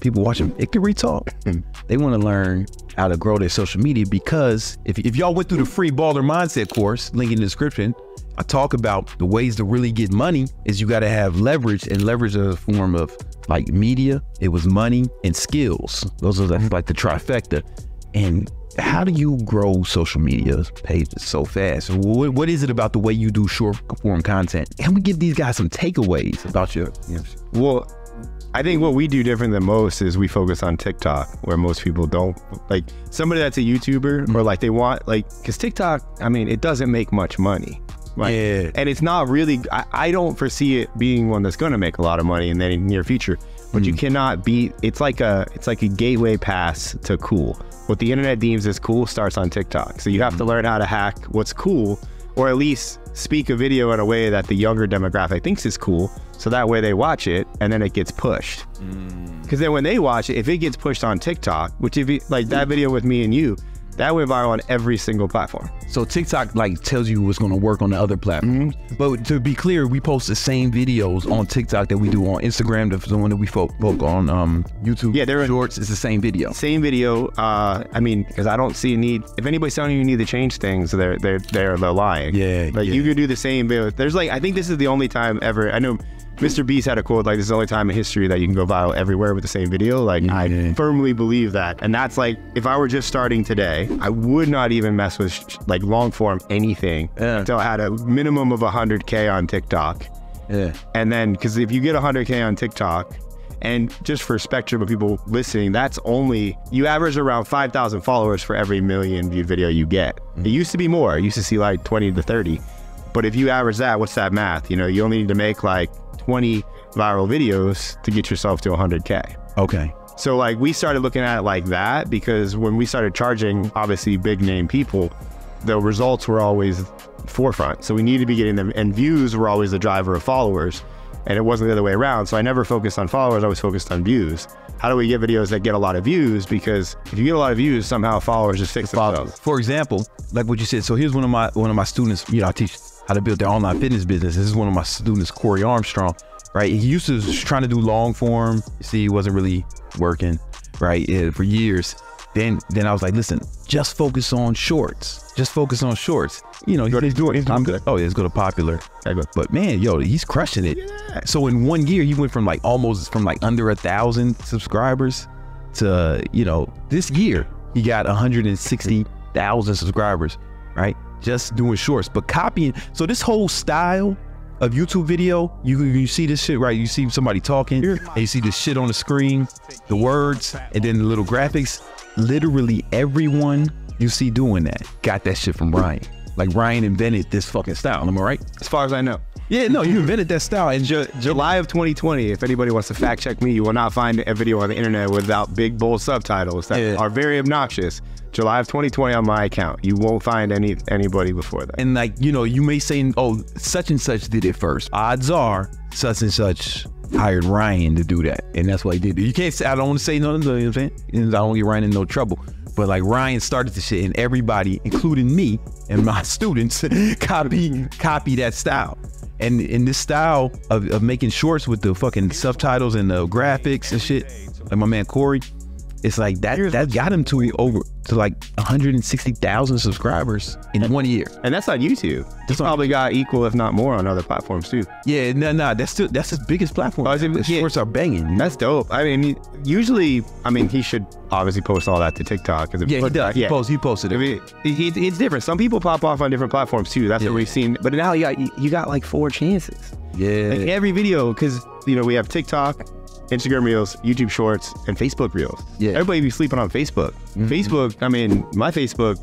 people watching Victory Talk, mm. they want to learn how to grow their social media because if, if y'all went through the free baller mindset course, link in the description, I talk about the ways to really get money is you got to have leverage and leverage is a form of like media, it was money and skills. Those are the, mm-hmm. like the trifecta. And how do you grow social media pages so fast? What, what is it about the way you do short form content? Can we give these guys some takeaways about your? You Well, I think what we do different than most is we focus on TikTok, where most people don't. Like somebody that's a YouTuber or mm-hmm. like they want like because TikTok, I mean, it doesn't make much money. Like, Yeah. and it's not really. I, I don't foresee it being one that's going to make a lot of money in the near future. But you mm. cannot beat. It's like a. It's like a gateway pass to cool. What the internet deems as cool starts on TikTok. So you have to mm. learn how to hack what's cool, or at least speak a video in a way that the younger demographic thinks is cool. So that way they watch it and then it gets pushed. Mm. Because then when they watch it, if it gets pushed on TikTok, which if you, like that video with me and you, that went viral on every single platform. So TikTok like tells you what's going to work on the other platforms. But to be clear, we post the same videos on TikTok that we do on Instagram. The one that we folk on um, YouTube. Yeah, they're- shorts. It's the same video. Same video. Uh, I mean, because I don't see a need. If anybody's telling you you need to change things, they're they're they're, they're lying. Yeah, Like yeah. you could do the same video. There's like I think this is the only time ever. I know. Mr. Beast had a quote like, "This is the only time in history that you can go viral everywhere with the same video." Like, Yeah. I firmly believe that, and that's like, if I were just starting today, I would not even mess with sh- like long form anything Yeah. until I had a minimum of 100k on TikTok. Yeah. And then, because if you get 100K on TikTok, and just for spectrum of people listening, that's only, you average around 5,000 followers for every million viewed video you get. It used to be more. It used to see like 20 to 30. But if you average that, what's that math? You know, you only need to make like 20 viral videos to get yourself to 100K. Okay. So like we started looking at it like that because when we started charging obviously big name people, the results were always forefront. So we needed to be getting them and views were always the driver of followers. And it wasn't the other way around. So I never focused on followers, I was focused on views. How do we get videos that get a lot of views? Because if you get a lot of views, somehow followers just fix themselves. For example, like what you said. So here's one of my one of my students. You know, I teach how to build their online fitness business. This is one of my students, Corey Armstrong. Right, he used to trying to do long form. You see, he wasn't really working. Right, yeah, for years. Then, then I was like, listen, just focus on shorts. Just focus on shorts. You know, he's doing. He's doing good. Oh, yeah, it's good. Popular. But man, yo, he's crushing it. Yeah. So in one year, he went from like almost from like under a thousand subscribers to you know this year he got 160,000 subscribers, right? Just doing shorts, but copying. So this whole style of YouTube video, you you see this shit, right? You see somebody talking, and you see the shit on the screen, the words, and then the little graphics. Literally everyone you see doing that got that shit from Ryan. Like Ryan invented this fucking style. Am I right? As far as I know. Yeah, no, you invented that style, in Ju- July of 2020, if anybody wants to fact check me, you will not find a video on the internet without big bold subtitles that Yeah. are very obnoxious. July of 2020 on my account. You won't find any anybody before that. and like you know you may say oh such and such did it first. Odds are such and such hired ryan to do that. And that's what he did. You can't say i don't want to say nothing you know what i'm saying? I don't get ryan in no trouble. But like ryan started the shit and everybody including me and my students copy copy that style. And in this style of, of making shorts with the fucking subtitles and the graphics and shit like my man corey it's like that that got him to over to like 160,000 subscribers in one year. And that's on YouTube. He's probably got equal, if not more, on other platforms too. Yeah, no, no, that's still that's his biggest platform. Oh, is it- the yeah. shorts are banging. That's dope. I mean, usually, I mean, he should obviously post all that to TikTok. 'cause if- yeah, he but, does. He Yeah. posts. He posted it. I it. mean, it- it- it's different. Some people pop off on different platforms too. That's Yeah. what we've seen. But now you got you, you got like four chances. Yeah, Like every video, because you know we have TikTok, Instagram Reels, YouTube Shorts, and Facebook Reels. Yeah. Everybody be sleeping on Facebook. Facebook, I mean, my Facebook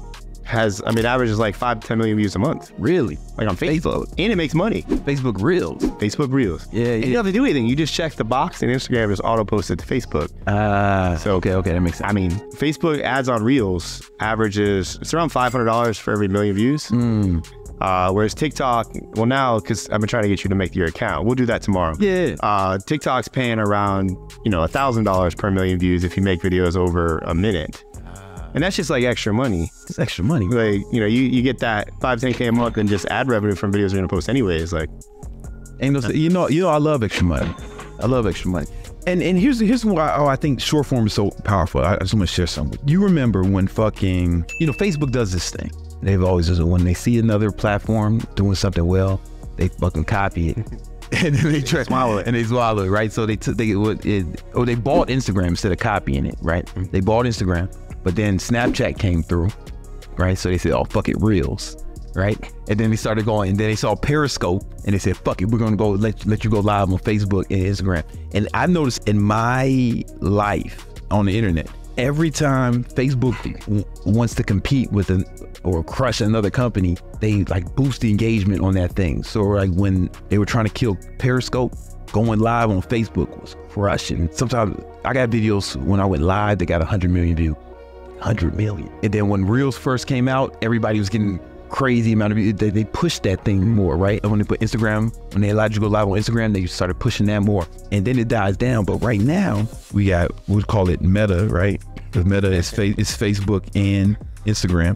has, I mean, averages like five to ten million views a month, really. like on Facebook, and it makes money. Facebook Reels. Facebook Reels. Yeah, And you don't have to do anything. You just check the box, and Instagram just auto posts it to Facebook. Ah, So- okay, okay, that makes sense. I mean, Facebook ads on Reels averages it's around five hundred dollars for every million views. Hmm. Uh, whereas TikTok, well, now because I've been trying to get you to make your account, we'll do that tomorrow. Yeah. Uh, TikTok's paying around you know a thousand dollars per million views if you make videos over a minute, and that's just like extra money. it's extra money. Like you know, you, you get that five, five ten k a month and just ad revenue from videos you're gonna post anyways. Like Ain't no, you know, you know, I love extra money. I love extra money. And and here's here's why oh, I think short form is so powerful. I, I just want to share something. You remember when fucking you know Facebook does this thing. They've always just. When they see another platform doing something well, they fucking copy it. and then they try swallow it. and they swallow it, right? So they took they it, oh they bought Instagram instead of copying it, right? Mm-hmm. They bought Instagram, but then Snapchat came through, right? So they said, oh fuck it, Reels, right? And then they started going, and then they saw Periscope, and they said, fuck it, we're gonna go let let you go live on Facebook and Instagram. And I noticed in my life on the internet, every time Facebook wants to compete with an or crush another company, they like boost the engagement on that thing. So like when they were trying to kill Periscope, going live on Facebook was crushing. Sometimes I got videos when I went live, they got 100 million views. 100 million. And then when Reels first came out, everybody was getting crazy amount of. They, they pushed that thing more, right? And when they put Instagram, when they allowed you to go live on Instagram, they started pushing that more. And then it dies down. But right now, we got, we'd call it Meta, right? Because Meta is, fa- is Facebook and Instagram,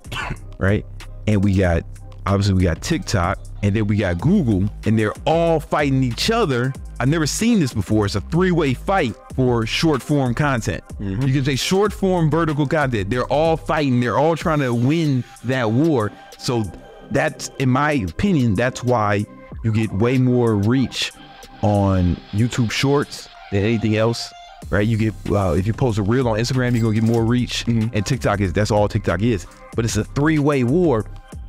right? And we got, obviously, we got TikTok, and then we got Google, and they're all fighting each other. I've never seen this before. It's a three-way fight for short form content. You can say short form vertical content. They're all fighting. They're all trying to win that war. So that's, in my opinion, that's why you get way more reach on YouTube Shorts than anything else. Right, you get uh, if you post a reel on Instagram, you're gonna get more reach, and TikTok is that's all TikTok is. But it's a three-way war,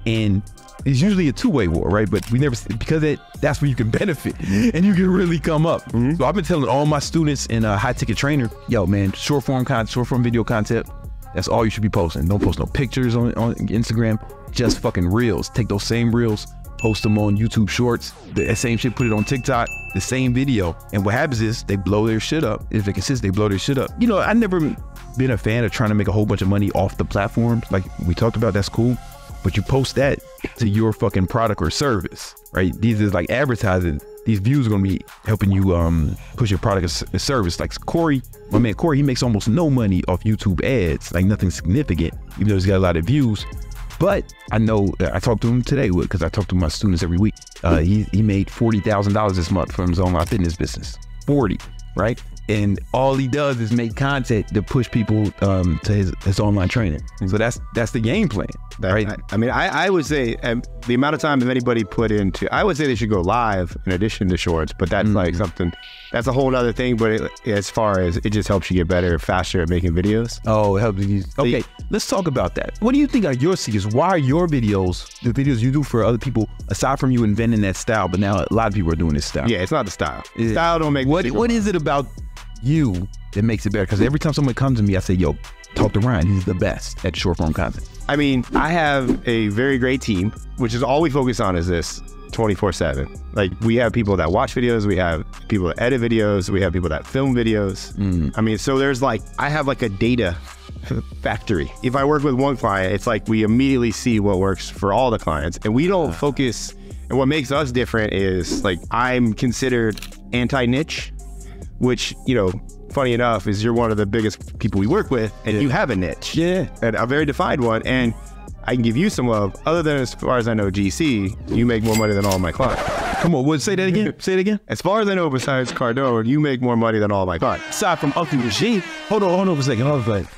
and it's usually a two-way war, right? But we never because it that's where you can benefit mm-hmm. and you can really come up. Mm-hmm. So I've been telling all my students in a high ticket trainer, yo, man, short form content, short form video content. That's all you should be posting. Don't post no pictures on, on Instagram, just fucking reels. Take those same reels, post them on YouTube Shorts. The same shit, put it on TikTok, the same video. And what happens is they blow their shit up. If they consist, they blow their shit up. You know, I never been a fan of trying to make a whole bunch of money off the platform. Like we talked about, that's cool. But you post that to your fucking product or service, right? These is like advertising. These views are gonna be helping you um push your product or service. Like Corey, my man Corey, he makes almost no money off YouTube ads, like nothing significant, even though he's got a lot of views. But I know I talked to him today because I talk to my students every week. Uh, he he made forty thousand dollars this month from his online fitness business. Forty, right? And all he does is make content to push people um, to his, his online training. So that's that's the game plan, That- right? I, I mean, I, I would say um, the amount of time that anybody put into, I would say they should go live in addition to shorts, but that's like something, that's a whole other thing. But it, as far as it just helps you get better, faster at making videos. Oh, it helps you. Okay, let's talk about that. What do you think are your secrets? Why are your videos, the videos you do for other people, aside from you inventing that style, but now a lot of people are doing this style? Yeah, it's not the style. Style don't make What What is it about you that makes it better? Because every time someone comes to me, I say, "Yo, talk to Ryan. He's the best at short form content." I mean, I have a very great team, which is all we focus on is this 24 7. Like, we have people that watch videos, we have people that edit videos, we have people that film videos. Mm. I mean, so there's like, I have like a data factory. If I work with one client, it's like we immediately see what works for all the clients, and we don't focus. And what makes us different is like, I'm considered anti niche, which, you know, funny enough, is you're one of the biggest people we work with, and you have a niche Yeah. and a very defined one. And I can give you some love. Other than as far as I know, GC, you make more money than all my clients. Come on, what? Say that again. say it again. As far as I know, besides Cardone, you make more money than all my clients. Aside from Uncle G, hold on, hold on for a second. Hold on for a second.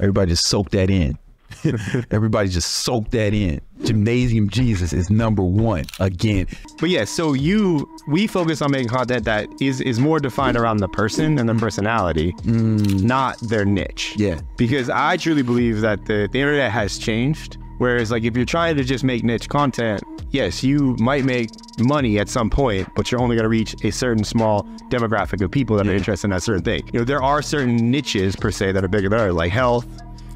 Everybody just soak that in. Everybody just soak that in. Gymnasium Jesus is number one again. But yeah, so you, we focus on making content that is is more defined around the person and their personality, mm. not their niche. Yeah. Because I truly believe that the, the internet has changed. Whereas, like, if you're trying to just make niche content, yes, you might make money at some point, but you're only going to reach a certain small demographic of people that are interested in that certain thing. You know, there are certain niches per se that are bigger than others, like health.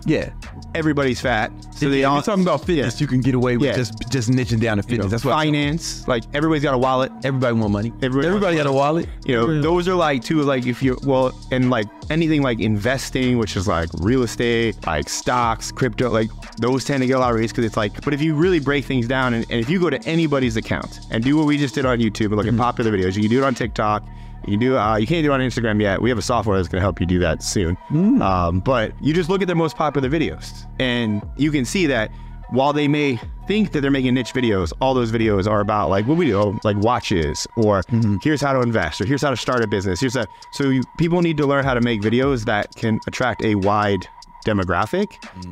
Yeah. Everybody's fat, so they If all you're talking about fitness, you can get away with Yeah. just just niching down to fitness. you know, That's what finance. Like everybody's got a wallet. everybody want money. Everybody Everybody, wants got a wallet. You know, Everybody- those are like two like if you well and like anything like investing, which is like real estate, like stocks, crypto, like those tend to get a lot of rates because it's like. But if you really break things down and, and if you go to anybody's account and do what we just did on YouTube and look at popular videos, you can do it on TikTok. You do. Uh, you can't do it on Instagram yet. We have a software that's going to help you do that soon. Um, but you just look at their most popular videos, and you can see that while they may think that they're making niche videos, all those videos are about like what we do, like watches, or here's how to invest, or here's how to start a business. Here's that. So you, people need to learn how to make videos that can attract a wide demographic.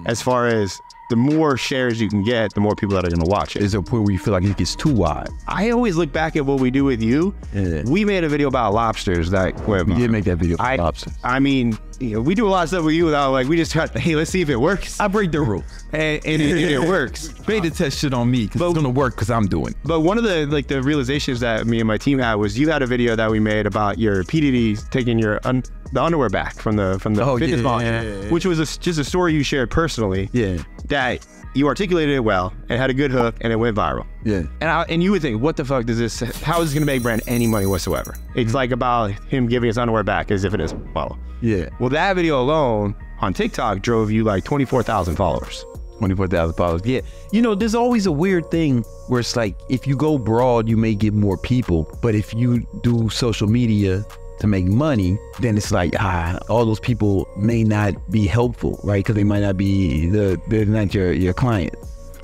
As far as the more shares you can get, the more people that are going to watch it. Is there a point where you feel like it gets too wide? I always look back at what we do with you. Yeah. We made a video about lobsters that went You did make that video. I, I, lobster. I mean, you know, we do a lot of stuff with you without like we just try, hey, let's see if it works, I break the rules. and, and it, it works. The test shit on me because it's gonna work because I'm doing. it. But one of the like the realizations that me and my team had was you had a video that we made about your PDD taking your un, the underwear back from the from the Oh, fitness yeah, monitor, yeah, yeah, which was a, just a story you shared personally. Yeah. That you articulated it well and had a good hook and it went viral. Yeah. And I, and you would think, what the fuck does this? How is this gonna make Brand any money whatsoever? It's mm-hmm. like about him giving his underwear back as if it is a model. Yeah. Well, that video alone on TikTok drove you like twenty four thousand followers. Twenty-four thousand followers. Yeah. You know, there's always a weird thing where it's like if you go broad, you may get more people, but if you do social media to make money, then it's like ah, all those people may not be helpful, right? Because they might not be the they're not your your client.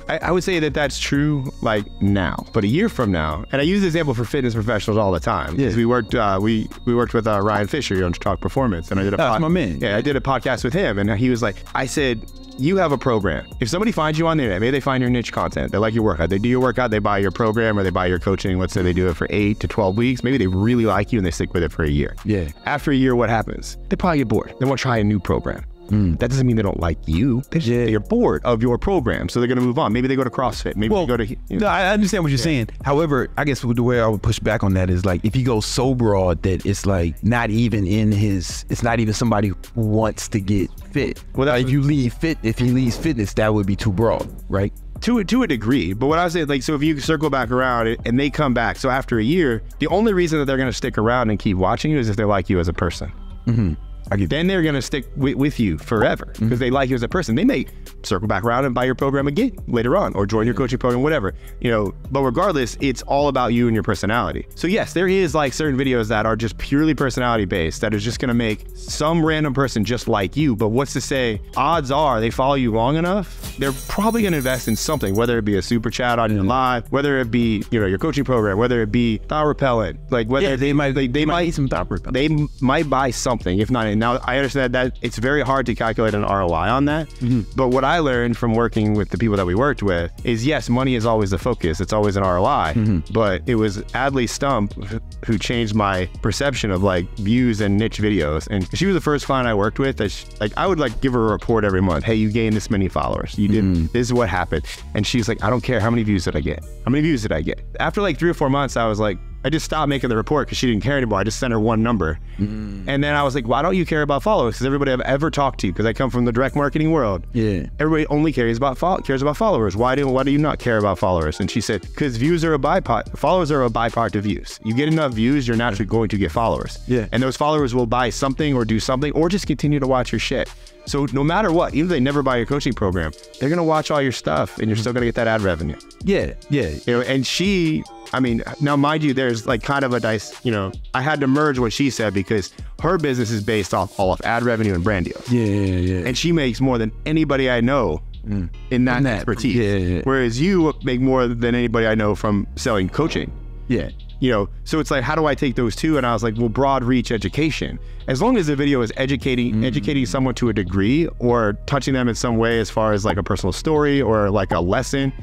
I, I would say that that's true like now, but a year from now, and I use this example for fitness professionals all the time. because Yeah. we worked uh, we we worked with uh, Ryan Fisher on Talk Performance, and I did a That's my man. Yeah, I did a podcast with him, and he was like, I said. You have a program. If somebody finds you on the internet, maybe they find your niche content, they like your workout, they do your workout, they buy your program or they buy your coaching. Let's say they do it for eight to 12 weeks. Maybe they really like you and they stick with it for a year. Yeah. After a year, what happens? They probably get bored. They want to try a new program. Mm, that doesn't mean they don't like you. They just, Yeah. They're bored of your program, so they're going to move on. Maybe they go to CrossFit. Maybe Well, they go to. You know, No, I understand what you're saying. However, I guess the way I would push back on that is like if he goes so broad that it's like not even in his, it's not even somebody who wants to get fit. Well, Like, if you leave fit, if he leaves fitness, that would be too broad, right? to a, to a degree. But what I saying, like, so if you circle back around and they come back, so after a year, the only reason that they're going to stick around and keep watching you is if they like you as a person. Get Then they're going to stick with, with you forever mm-hmm. because they like you as a person. They may circle back around and buy your program again later on or join your coaching program, whatever, you know. But regardless, it's all about you and your personality. So, yes, there is like certain videos that are just purely personality based that is just going to make some random person just like you. But what's to say, odds are they follow you long enough, they're probably going to invest in something, whether it be a super chat on your live, whether it be, you know, your coaching program, whether it be thought repellent, like whether Yeah, they might they, they might eat some thought repellent. they might buy something if not now i understand that it's very hard to calculate an roi on that. Mm-hmm. but what i learned from working with the people that we worked with is yes money is always the focus. It's always an roi Mm-hmm. but it was adley stump who changed my perception of like views and niche videos. And she was the first client i worked with that she, like i would like give her a report every month. Hey you gained this many followers. You did Mm-hmm. this is what happened. And she's like i don't care. How many views did i get? How many views did i get? After like three or four months i was like I just stopped making the report because she didn't care anymore. I just sent her one number. Mm. And then I was like, why don't you care about followers? Because everybody I've ever talked to, because I come from the direct marketing world, Yeah. everybody only cares about cares about followers. Why do why do you not care about followers? And she said, because views are a byproduct. Followers are a byproduct of views. You get enough views, you're naturally going to get followers. Yeah. And those followers will buy something or do something or just continue to watch your shit. So no matter what, even if they never buy your coaching program, they're gonna watch all your stuff and you're mm-hmm. still gonna get that ad revenue Yeah. Yeah. you know and she i mean now mind you there's like kind of a dice you know i had to merge what she said because her business is based off all of ad revenue and brand deals Yeah. Yeah. Yeah. and she makes more than anybody i know mm. in that, In that, expertise yeah, yeah, yeah. whereas you make more than anybody i know from selling coaching yeah. You know so it's like how do i take those two and i was like well broad reach education as long as the video is educating Mm-hmm. educating someone to a degree or touching them in some way as far as like a personal story or like a lesson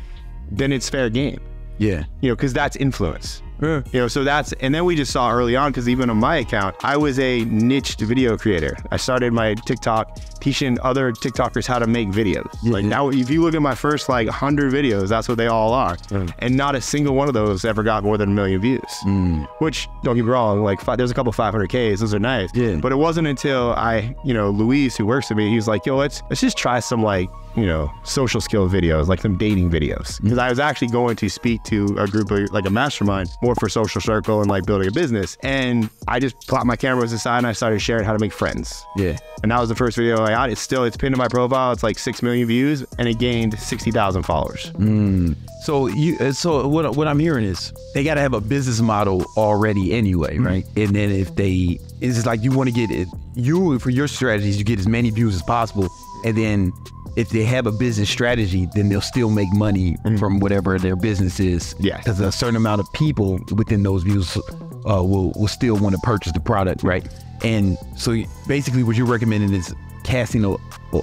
then it's fair game Yeah. you know because that's influence Yeah. you know so that's and then we just saw early on because even on my account i was a niched video creator. I started my tiktok teaching other tiktokers how to make videos. Like now if you look at my first like 100 videos that's what they all are. And not a single one of those ever got more than a million views. Mm. Which don't get me wrong like fi- there's a couple 500ks those are nice. Yeah. but it wasn't until i you know luis who works with me he was like yo let's let's just try some like you know social skill videos like some dating videos. Because i was actually going to speak to a group of like a mastermind more for social circle and like building a business. And i just plopped my cameras aside and i started sharing how to make friends. Yeah. and that was the first video i got it's still it's pinned to my profile. It's like 6 million views and it gained 60000 followers. So you, uh, so what what I'm hearing is they got to have a business model already anyway, right? And then if they, it's just like you want to get it, you for your strategies, you get as many views as possible, and then if they have a business strategy, then they'll still make money from whatever their business is. Yes. Because a certain amount of people within those views uh, will will still want to purchase the product, right? And so basically, what you're recommending is casting a,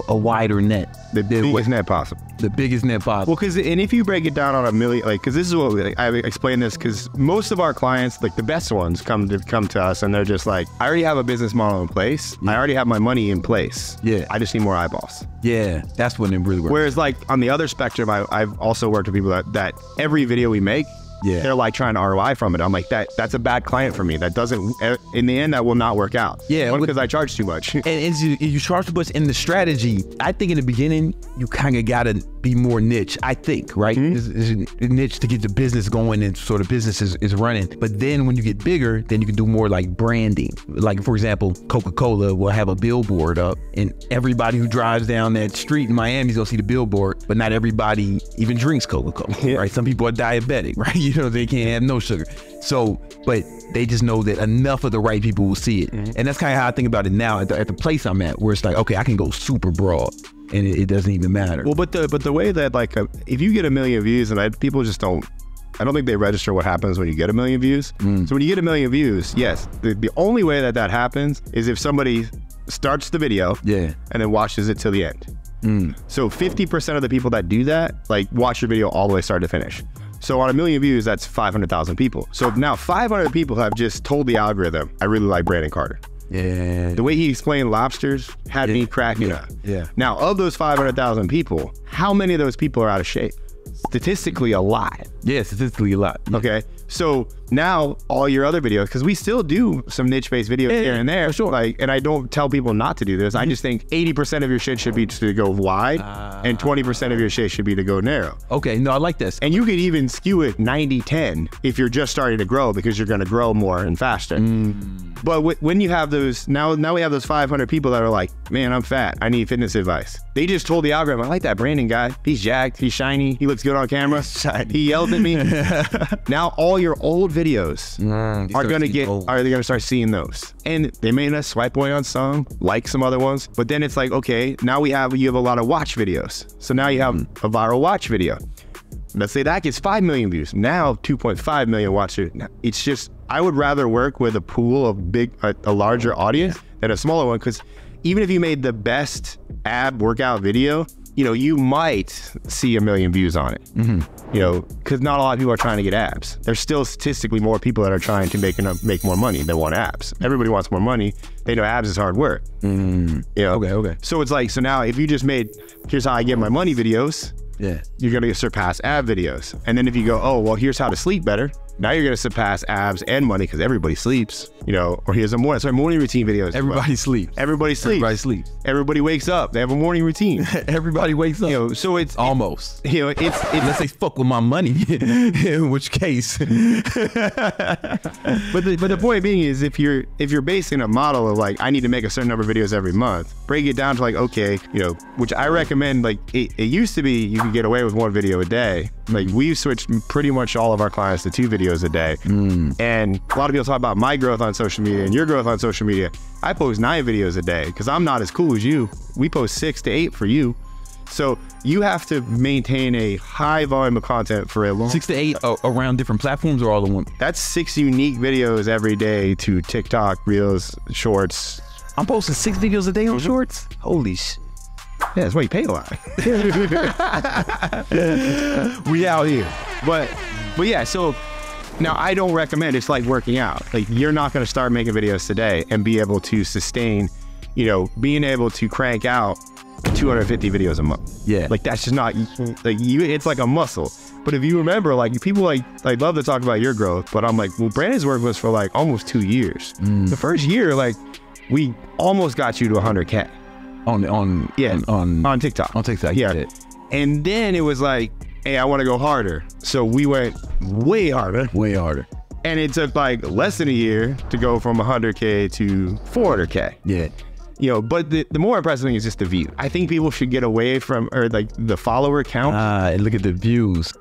a wider net, The biggest net possible. the biggest net possible. Well, because and if you break it down on a million, like, because this is what we, like, I explain this because most of our clients, like the best ones, come to come to us and they're just like, I already have a business model in place. I already have my money in place. Yeah. I just need more eyeballs. yeah, that's when it really works. Whereas, like on the other spectrum, I, I've also worked with people that, that every video we make, Yeah. they're like trying to ROI from it. I'm like, that that's a bad client for me. That doesn't, in the end, that will not work out. Yeah, One, because I charge too much. And as you, you charge too much in the strategy, I think in the beginning, you kind of got to be more niche, I think, right? Hmm? Is is a niche to get the business going and sort of business is, is running. But then when you get bigger, then you can do more like branding. Like, for example, Coca Cola will have a billboard up, and everybody who drives down that street in Miami is going to see the billboard, but not everybody even drinks Coca Cola, Yeah. right? Some people are diabetic, right? You know, they can't have no sugar. So, but they just know that enough of the right people will see it. And that's kind of how I think about it now at the, at the place I'm at, where it's like, okay, I can go super broad and it, it doesn't even matter. Well, but the but the way that like uh, if you get a million views and I, people just don't, I don't think they register what happens when you get a million views. Mm. So when you get a million views, yes, the, the only way that that happens is if somebody starts the video yeah. and then watches it till the end. Mm. So 50% of the people that do that like watch your video all the way start to finish. So on a million views, that's 500,000 people. So now 500 people have just told the algorithm, I really like Brandon Carter. Yeah. The way he explained lobsters had me cracking up. Yeah. Now, of those 500,000 people, how many of those people are out of shape? Statistically, a lot. Yeah, statistically a lot. Okay. So now all your other videos, because we still do some niche based videos Yeah, here and there. sure. Like, and I don't tell people not to do this. I just think 80% of your shit should be to go wide Ah. and 20% of your shit should be to go narrow. Okay, no, I like this. And you could even skew it 90 10 if you're just starting to grow because you're going to grow more and faster. But w- when you have those, now now we have those 500 people that are like, man, I'm fat. I need fitness advice. They just told the algorithm, I like that Brandon guy. He's jacked. He's shiny. He looks good on camera. He yells at me. now all your old videos Mm, are going to get, are they going to start seeing those? And they may not swipe away on some, like some other ones. But then it's like, okay, now we have, you have a lot of watch videos. So now you have a viral watch video. Let's say that gets 5 million views. Now 2.5 million watchers. Now, It's just, I would rather work with a pool of big, a, a larger audience than a smaller one. Because even if you made the best ab workout video, you know, you might see a million views on it. Mm-hmm. You know, because not a lot of people are trying to get abs. There's still statistically more people that are trying to make enough, make more money than want abs. Everybody wants more money. They know abs is hard work. Mm. You know? Okay, okay. So it's like, so now if you just made, here's how I get my money videos, Yeah. you're gonna surpass ab videos. And then if you go, oh, well, here's how to sleep better, now you're gonna surpass abs and money because everybody sleeps, you know, or here's a morning, sorry, morning routine videos. as well. Everybody sleeps. everybody sleeps. Everybody sleeps. Everybody wakes up. They have a morning routine. Everybody wakes up. you know, so it's, Almost. you know, it's, it's, Unless they fuck with my money, in which case. but the, but the point being is if you're if you're basing a model of like I need to make a certain number of videos every month, break it down to like okay, you know, which I recommend. Like it, it used to be you could get away with one video a day. Like we've switched pretty much all of our clients to two videos a day. And a lot of people talk about my growth on social media and your growth on social media. I post nine videos a day because I'm not as cool as you. We post six to eight for you. So you have to maintain a high volume of content for a long Six to eight uh, around different platforms or all in one. that's six unique videos every day to TikTok, Reels, Shorts. I'm posting six videos a day on shorts. Holy sh! Yeah, that's why you pay a lot. We out here. but but yeah, so now I don't recommend it's like working out. Like you're not gonna start making videos today and be able to sustain, you know, being able to crank out 250 videos a month. Yeah. Like that's just not like you it's like a muscle. But if you remember, like people like like love to talk about your growth, but I'm like, well, Brandon's work was for like almost two years. Mm. The first year, like we almost got you to 100k. On on Yeah, on on, on TikTok. on TikTok. Yeah. And then it was like, hey, I want to go harder. So we went way harder. way harder. And it took like less than a year to go from 100K to 400K. Yeah. You know, but the, the more impressive thing is just the view. I think people should get away from, or like the follower count. Ah, and look at the views.